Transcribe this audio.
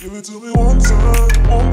Give it to me one time, one.